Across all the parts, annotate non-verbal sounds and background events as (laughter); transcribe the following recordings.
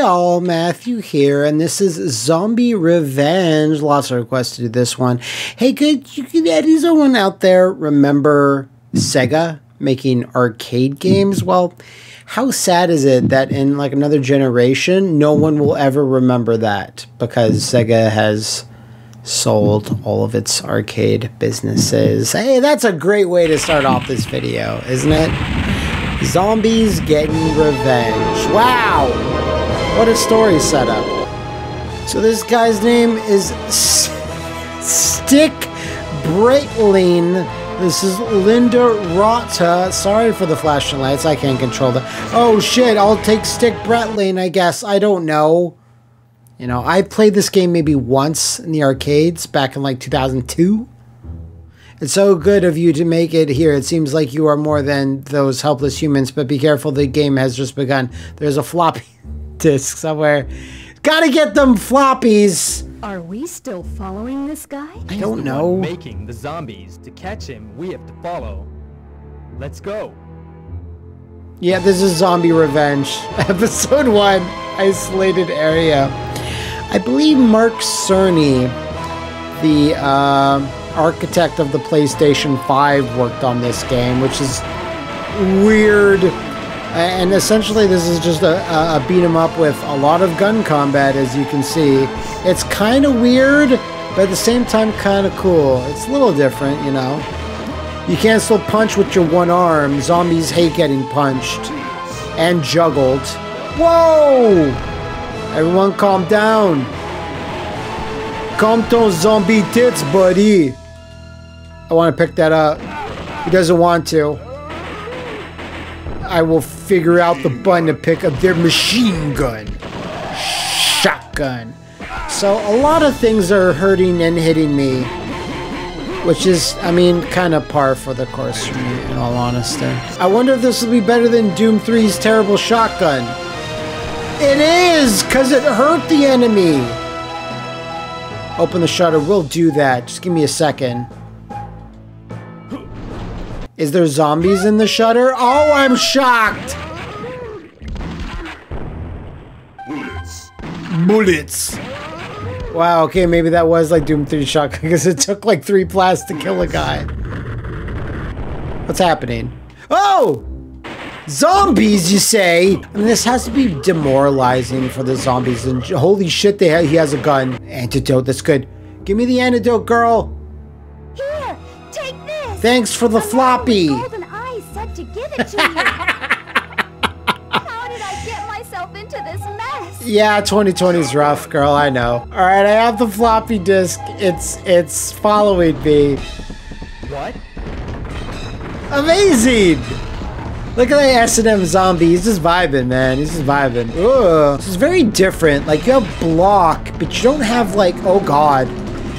y'all, Matthew here, and this is Zombie Revenge. Lots of requests to do this one. Hey, could you could uh, anyone out there remember Sega making arcade games? Well, how sad is it that in like another generation, no one will ever remember that because Sega has sold all of its arcade businesses. Hey, that's a great way to start off this video, isn't it? Zombies getting revenge. Wow! What a story setup. So this guy's name is S Stick Breitling. This is Linda Rotta. Sorry for the flashing lights. I can't control them. Oh shit, I'll take Stick Breitling, I guess. I don't know. You know, I played this game maybe once in the arcades back in like 2002. It's so good of you to make it here. It seems like you are more than those helpless humans, but be careful, the game has just begun. There's a floppy disk somewhere. Gotta get them floppies! Are we still following this guy? I don't know. making the zombies. To catch him, we have to follow. Let's go. Yeah, this is Zombie Revenge. (laughs) Episode 1, Isolated Area. I believe Mark Cerny, the, uh, architect of the PlayStation 5 worked on this game, which is weird. And essentially, this is just a, a beat 'em up with a lot of gun combat, as you can see. It's kind of weird, but at the same time, kind of cool. It's a little different, you know. You can't still punch with your one arm. Zombies hate getting punched and juggled. Whoa! Everyone calm down. Calm down, zombie tits, buddy. I want to pick that up. He doesn't want to. I will figure out the button to pick up their machine gun. Shotgun. So a lot of things are hurting and hitting me. Which is, I mean, kind of par for the course for me, in all honesty. I wonder if this will be better than Doom 3's terrible shotgun. It is, because it hurt the enemy. Open the shutter. We'll do that. Just give me a second. Is there zombies in the shutter? Oh, I'm shocked! Bullets. Bullets. Wow, okay, maybe that was like Doom 3 shotgun (laughs) because it took like three blasts to kill a guy. What's happening? Oh! Zombies, you say? I mean, this has to be demoralizing for the zombies. And holy shit, they ha he has a gun. Antidote, that's good. Give me the antidote, girl. Here, take this. Thanks for the floppy. Golden eyes said to give it to you. (laughs) How did I get myself into this mess? Yeah, 2020 is rough, girl. I know. All right, I have the floppy disk. It's it's following me. What? Amazing. Look at that S&M zombie. He's just vibing, man. He's just vibing. Ugh. This is very different. Like, you have block, but you don't have, like, oh, God.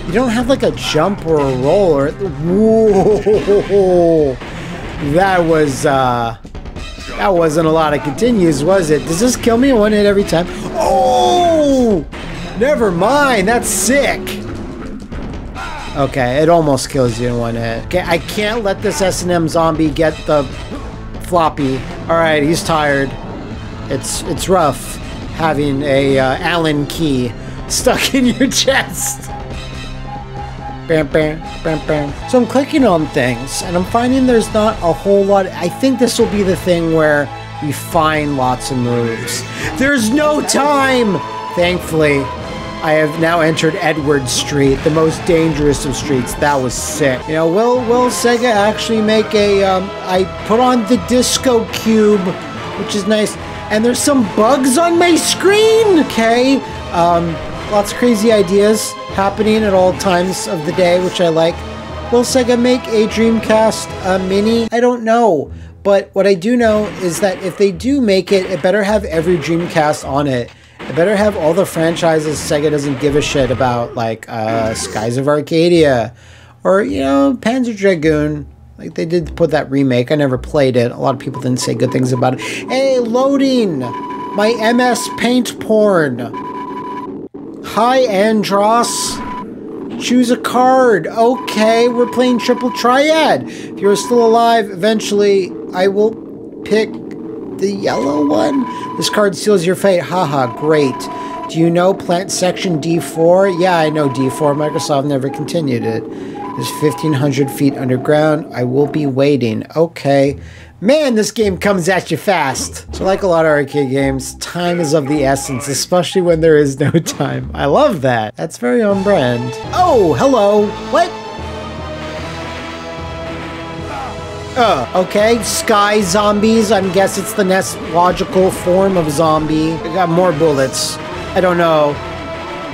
You don't have, like, a jump or a roll or... Whoa. That was, uh... That wasn't a lot of continues, was it? Does this kill me in one hit every time? Oh! Never mind. That's sick. Okay, it almost kills you in one hit. Okay, I can't let this S&M zombie get the floppy. All right, he's tired. It's it's rough having a uh, Allen key stuck (laughs) in your chest. Bam, bam, bam, bam. So I'm clicking on things, and I'm finding there's not a whole lot. I think this will be the thing where we find lots of moves. There's no time! Thankfully, I have now entered Edward Street, the most dangerous of streets. That was sick. You know, will will Sega actually make a? Um, I put on the disco cube, which is nice, and there's some bugs on my screen. Okay, um, lots of crazy ideas happening at all times of the day, which I like. Will Sega make a Dreamcast uh, Mini? I don't know. But what I do know is that if they do make it, it better have every Dreamcast on it. It better have all the franchises Sega doesn't give a shit about, like uh, Skies of Arcadia, or you know Panzer Dragoon. Like they did put that remake. I never played it. A lot of people didn't say good things about it. Hey, loading my MS Paint porn. Hi, Andros. Choose a card. Okay, we're playing Triple Triad. If you're still alive, eventually I will pick the yellow one? This card seals your fate. Haha, great. Do you know plant section D4? Yeah, I know D4. Microsoft never continued it. It's 1,500 feet underground. I will be waiting. Okay. Man, this game comes at you fast. So like a lot of arcade games, time is of the essence, especially when there is no (laughs) time. I love that. That's very on brand. Oh, hello. What? Oh, okay. Sky zombies. I guess it's the next logical form of zombie. I got more bullets. I don't know.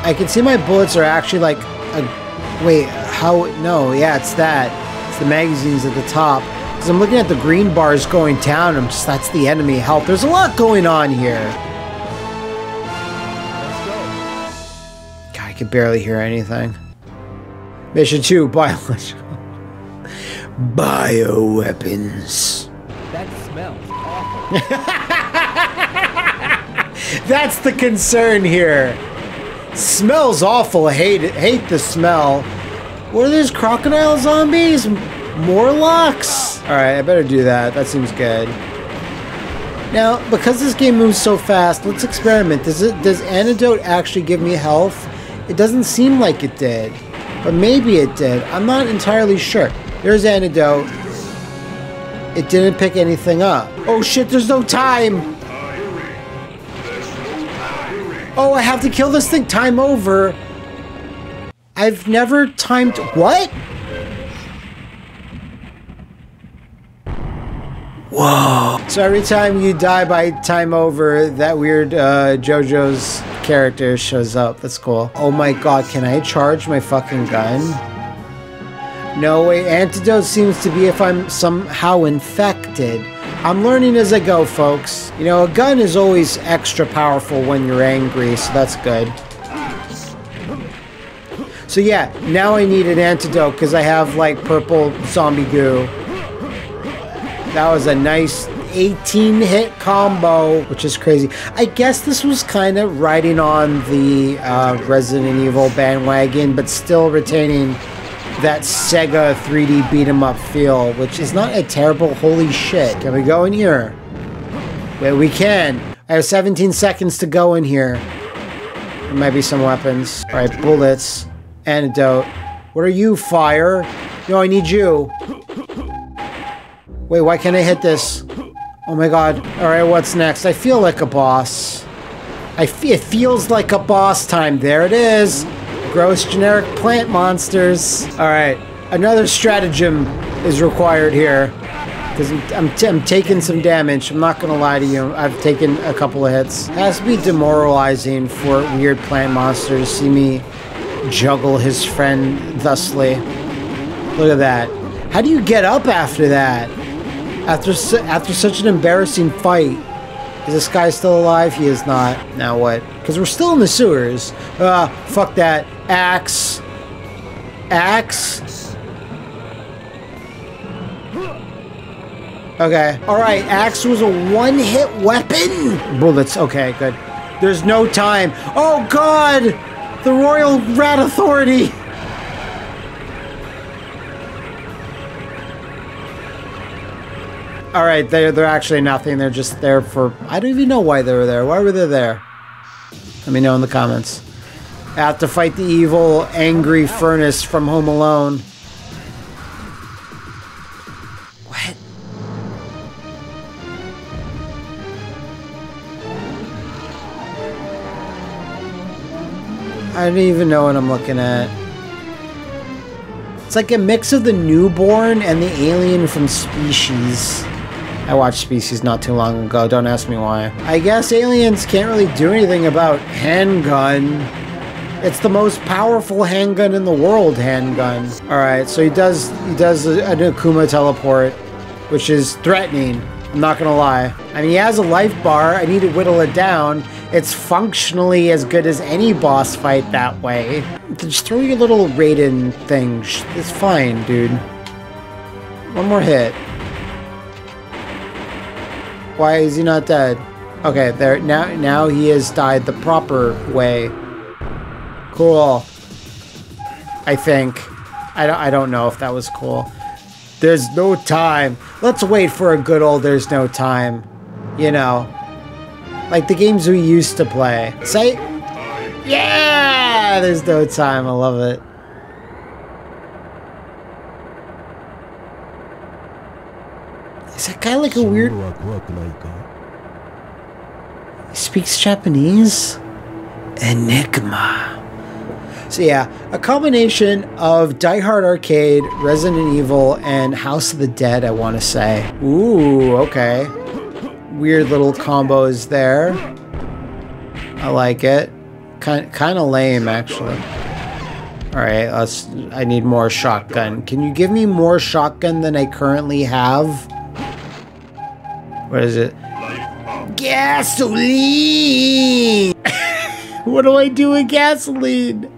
I can see my bullets are actually like a. Wait, how? No, yeah, it's that. It's the magazines at the top. Because I'm looking at the green bars going down. I'm just, that's the enemy health. There's a lot going on here. God, I can barely hear anything. Mission 2, (laughs) biological. Bioweapons. That smells (laughs) awful. That's the concern here. Smells awful. Hate it. Hate the smell. What are these crocodile zombies? Morlocks? Alright, I better do that. That seems good. Now, because this game moves so fast, let's experiment. Does it does antidote actually give me health? It doesn't seem like it did. But maybe it did. I'm not entirely sure. There's antidote. It didn't pick anything up. Oh shit, there's no time! Oh, I have to kill this thing time over. I've never timed... What? Whoa. So every time you die by time over, that weird uh, JoJo's character shows up. That's cool. Oh my god, can I charge my fucking gun? No way. Antidote seems to be if I'm somehow infected. I'm learning as I go, folks. You know, a gun is always extra powerful when you're angry, so that's good. So yeah, now I need an antidote because I have like purple zombie goo. That was a nice 18 hit combo, which is crazy. I guess this was kind of riding on the uh, Resident Evil bandwagon, but still retaining that Sega 3D beat 'em up feel, which is not a terrible holy shit. Can we go in here? Wait, we can. I have 17 seconds to go in here. There might be some weapons. Alright, bullets. Antidote. What are you, fire? No, I need you. Wait, why can't I hit this? Oh my god. Alright, what's next? I feel like a boss. I fe it feels like a boss time. There it is. Gross generic plant monsters. Alright, another stratagem is required here. Because I'm, I'm, I'm taking some damage. I'm not going to lie to you. I've taken a couple of hits. It has to be demoralizing for weird plant monsters to see me juggle his friend thusly. Look at that. How do you get up after that? After su after such an embarrassing fight. Is this guy still alive? He is not. Now what? Because we're still in the sewers. Ah, fuck that. Axe. Axe. Okay. Alright, axe was a one-hit weapon? Bullets. Okay, good. There's no time. Oh god! The Royal Rat Authority! Alright, they're, they're actually nothing. They're just there for... I don't even know why they were there. Why were they there? Let me know in the comments. I have to fight the evil, angry furnace from Home Alone. What? I don't even know what I'm looking at. It's like a mix of the newborn and the alien from Species. I watched Species not too long ago, don't ask me why. I guess aliens can't really do anything about handgun. It's the most powerful handgun in the world, handgun. Alright, so he does he does an Akuma teleport, which is threatening. I'm not gonna lie. I mean, he has a life bar. I need to whittle it down. It's functionally as good as any boss fight that way. Just throw your little Raiden thing. It's fine, dude. One more hit. Why is he not dead? Okay, there now now he has died the proper way. Cool. I think. I don't I don't know if that was cool. There's no time. Let's wait for a good old there's no time. You know, like the games we used to play. Say, yeah, there's no time. I love it. Is that guy like a weird... He speaks Japanese? Enigma. So yeah, a combination of Die Hard Arcade, Resident Evil, and House of the Dead, I want to say. Ooh, okay. Weird little combos there. I like it. Kind, kind of lame, actually. All right, let's, I need more shotgun. Can you give me more shotgun than I currently have? What is it? Gasoline! (laughs) what do I do with gasoline?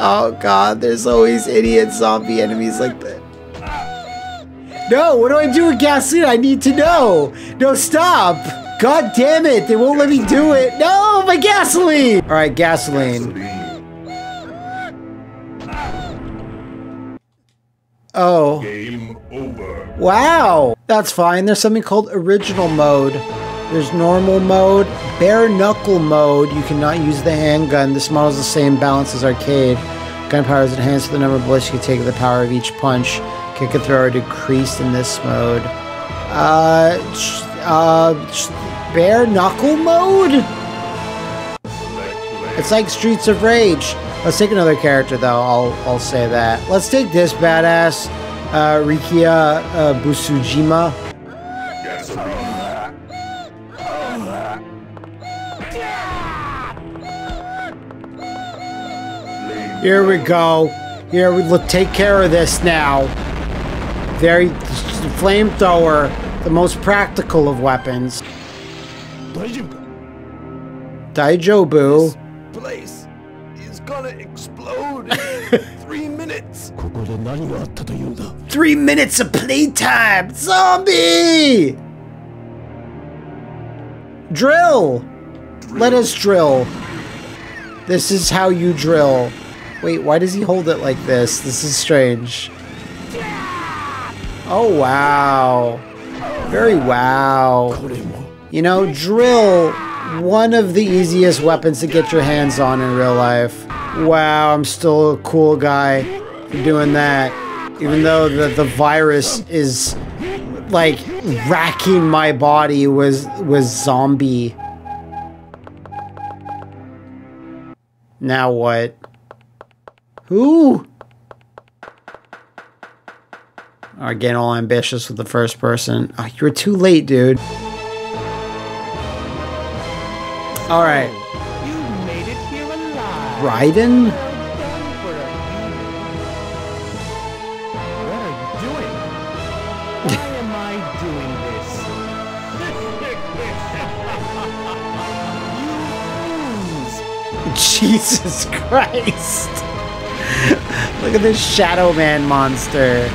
Oh god, there's always idiot zombie enemies like that. No, what do I do with gasoline? I need to know. No, stop. God damn it, they won't let me do it. No, my gasoline. All right, gasoline. Oh. Game. Wow, that's fine. There's something called original mode. There's normal mode, bare knuckle mode. You cannot use the handgun. This model is the same balance as arcade. Gunpowder is enhanced the number of bullets you can take. The power of each punch. Kick and throw are decreased in this mode. Uh, uh, bare knuckle mode. It's like Streets of Rage. Let's take another character though. I'll I'll say that. Let's take this badass, uh, Rikiya uh, Busujima. Here we go. Here we look. Take care of this now. Very flamethrower, the most practical of weapons. Daijobu. Daijobu. Place. ここで何があったというんだ Three minutes of playtime. Zombie. Drill. Let us drill. This is how you drill. Wait, why does he hold it like this? This is strange. Oh, wow. Very wow. これも You know, drill, one of the easiest weapons to get your hands on in real life. Wow, I'm still a cool guy for doing that. Even though the, the virus is like racking my body with, with zombie. Now what? Who? Are getting all ambitious with the first person. Oh, you were too late, dude. All right, You made it here alive. Raiden. Jesus (laughs) Christ! Look at this Shadow Man monster.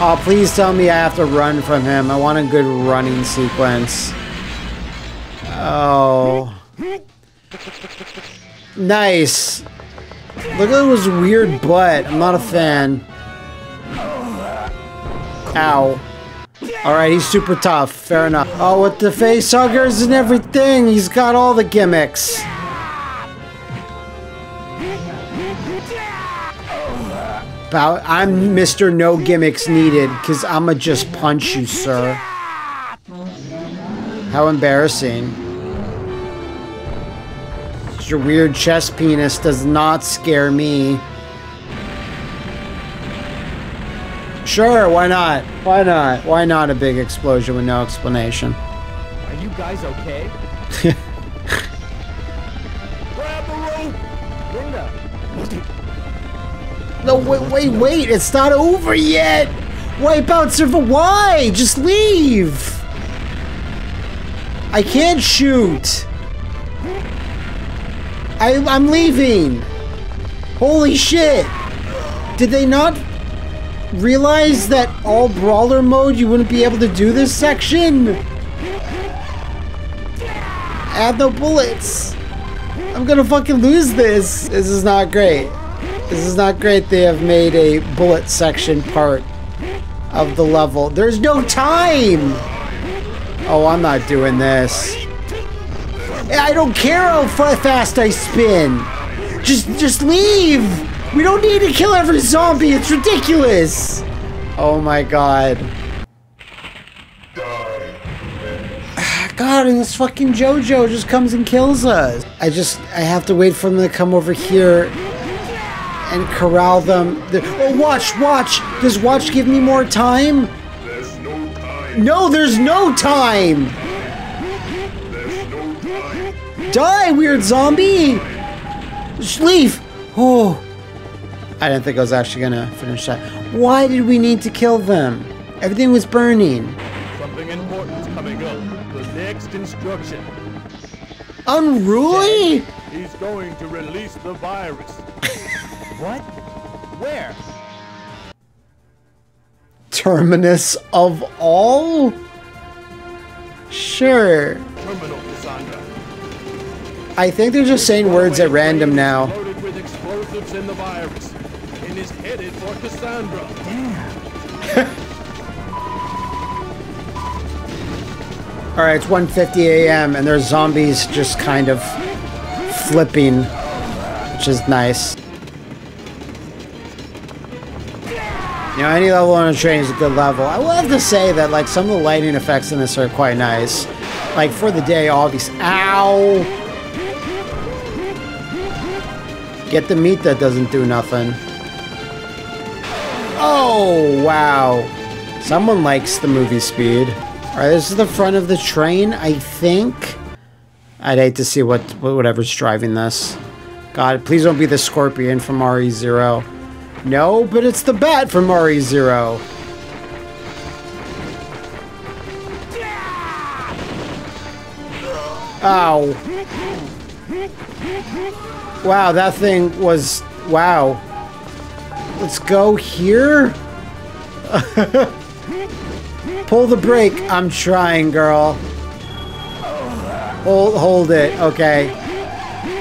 Oh, please tell me I have to run from him. I want a good running sequence. Oh. Nice. Look at his weird butt. I'm not a fan. Ow. Alright, he's super tough. Fair enough. Oh, with the face huggers and everything. He's got all the gimmicks. About, I'm Mr. No Gimmicks Needed, because I'ma just punch you, sir. How embarrassing. Your weird chest penis does not scare me. Sure, why not? Why not? Why not a big explosion with no explanation? Are you guys okay? (laughs) Grab the rope! Linda, No, wait, wait, wait! It's not over yet! Wipe out server. Why? Just leave! I can't shoot! I, I'm leaving! Holy shit! Did they not realize that all brawler mode you wouldn't be able to do this section? Have no bullets! I'm gonna fucking lose this! This is not great. This is not great they have made a bullet section part of the level. There's no time! Oh, I'm not doing this. I don't care how fast I spin. Just, just leave. We don't need to kill every zombie. It's ridiculous. Oh my god. (sighs) God, and this fucking JoJo just comes and kills us. I just, I have to wait for them to come over here and corral them. Oh, watch, watch. Does watch give me more time? There's no time. No, there's no time. There's no time. Die, weird zombie! Just leave! Oh. I didn't think I was actually gonna finish that. Why did we need to kill them? Everything was burning. Something important's coming up. The next instruction. Unruly? He's going to release the virus. What? Where? Terminus of all? Sure. Terminal, Cassandra. I think they're just saying words at random now. Loaded with explosives in the virus. And is headed for Cassandra. Damn. (laughs) Alright, it's 1.50 a.m. and there's zombies just kind of flipping, which is nice. You know, any level on a train is a good level. I will have to say that, like, some of the lighting effects in this are quite nice. Like, for the day, all these... Ow! Get the meat that doesn't do nothing. Oh, wow. Someone likes the movie speed. Alright, this is the front of the train, I think. I'd hate to see what whatever's driving this. God, please don't be the scorpion from RE0. No, but it's the bat from RE0. Ow. Wow, that thing was... Wow. Let's go here? (laughs) Pull the brake. I'm trying, girl. Hold, hold it. Okay.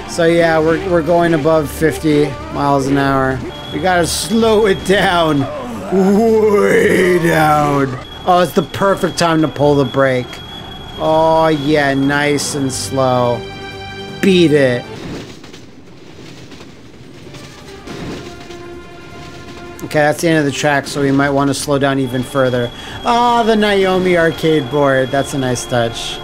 So yeah, we're, we're going above 50 miles an hour. We gotta slow it down. Way down. Oh, it's the perfect time to pull the brake. Oh yeah, nice and slow. Beat it. Okay, that's the end of the track, so we might want to slow down even further. Ah, the Naomi arcade board. That's a nice touch.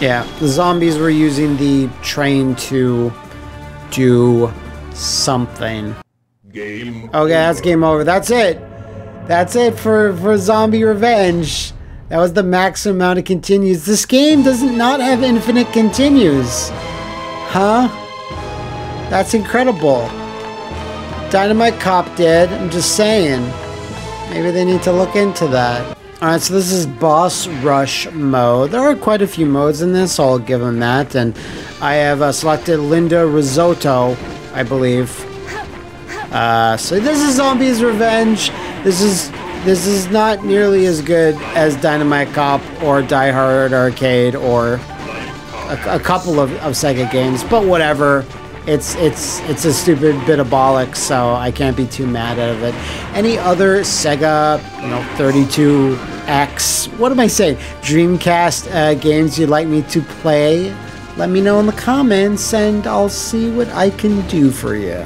Yeah, the zombies were using the train to do something. Game. Okay, that's game over. That's it. That's it for, for Zombie Revenge. That was the maximum amount of continues. This game does not have infinite continues. Huh? That's incredible. Dynamite Cop did. I'm just saying. Maybe they need to look into that. Alright, so this is Boss Rush mode. There are quite a few modes in this, I'll give them that. And I have uh, selected Linda Risotto, I believe. Uh, so this is Zombies Revenge. This is this is not nearly as good as Dynamite Cop or Die Hard Arcade or a, a couple of, of Sega games, but whatever. It's it's it's a stupid bit of bollocks, so I can't be too mad out of it. Any other Sega, you know, 32X, what am I saying? Dreamcast uh, games you'd like me to play? Let me know in the comments, and I'll see what I can do for you.